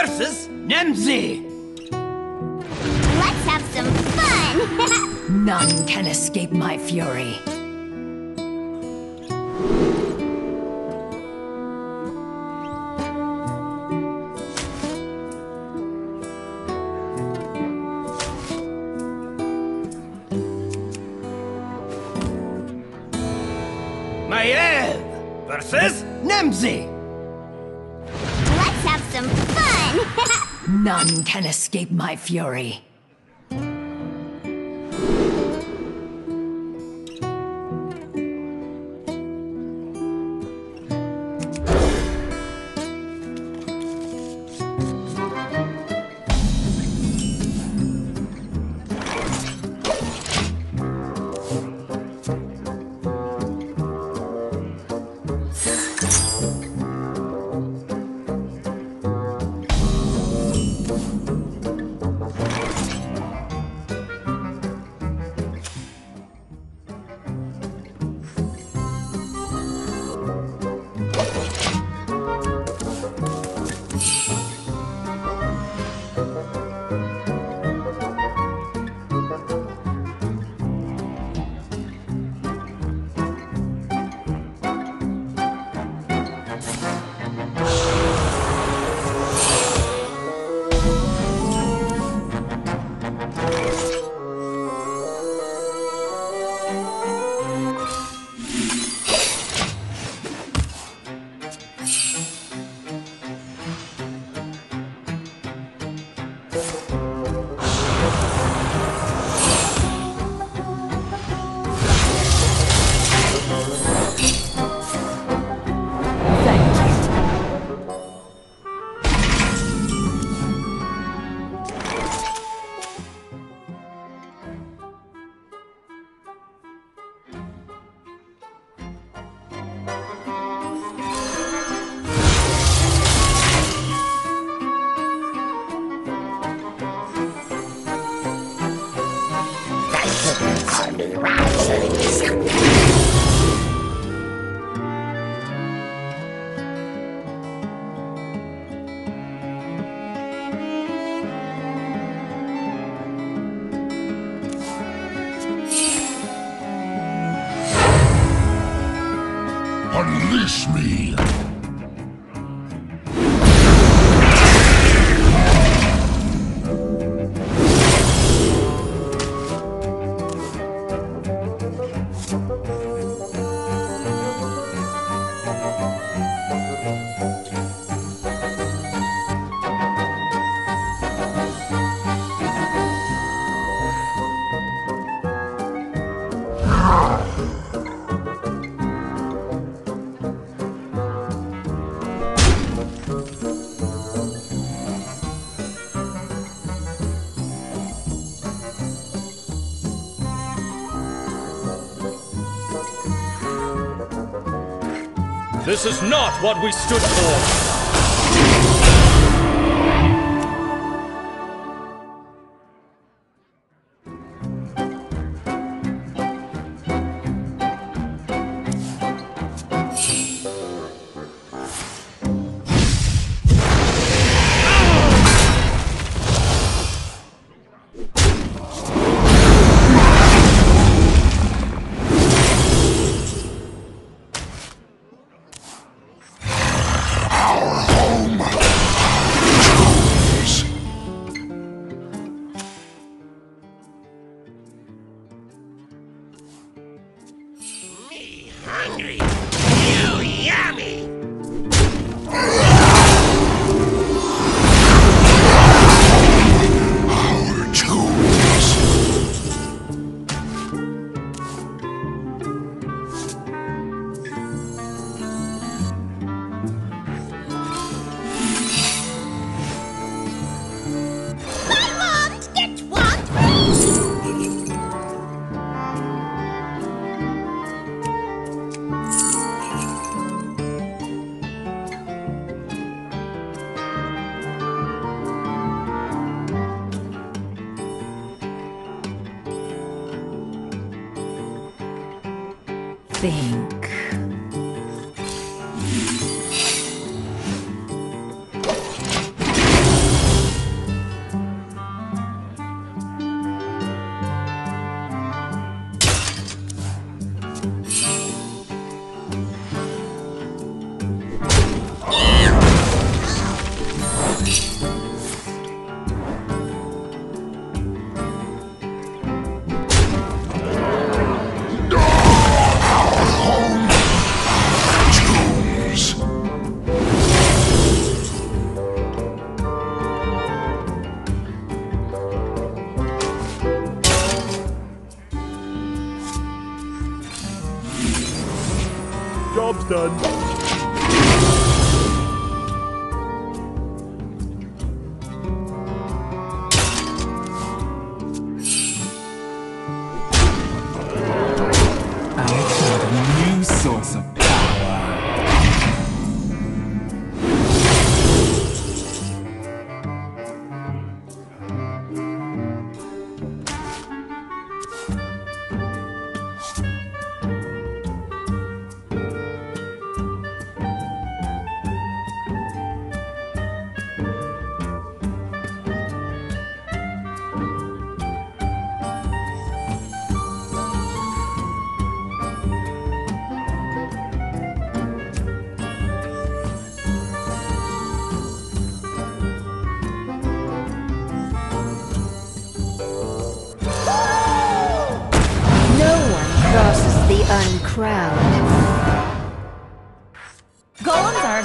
Maiev versus Nemsy. Let's have some fun! None can escape my fury. Maiev versus Nemsy. None can escape my fury. Unleash me! This is not what we stood for! Think. job's done.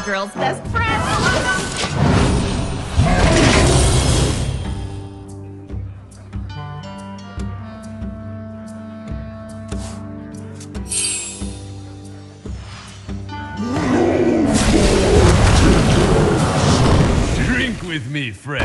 Girl's best friend. Drink with me, friend.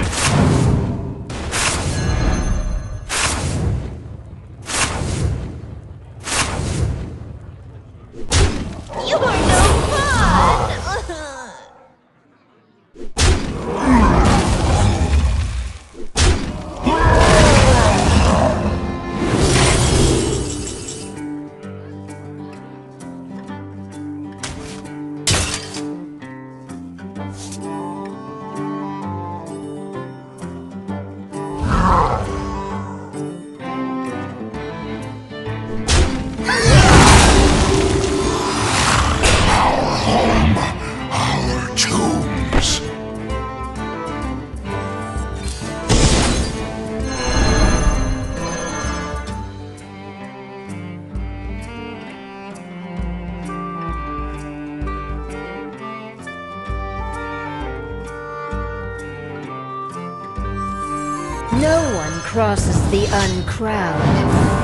No one crosses the uncrowned.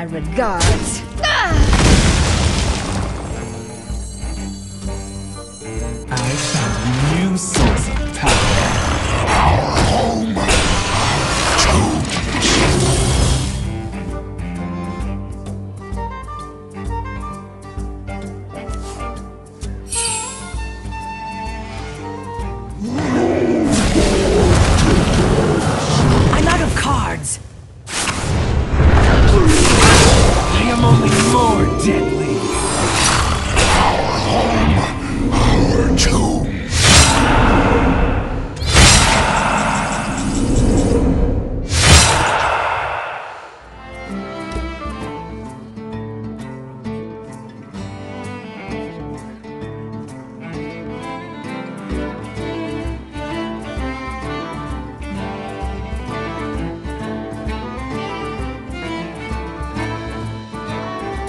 My regards. I found a new source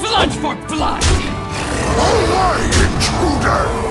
Blood for blood! Away, intruder!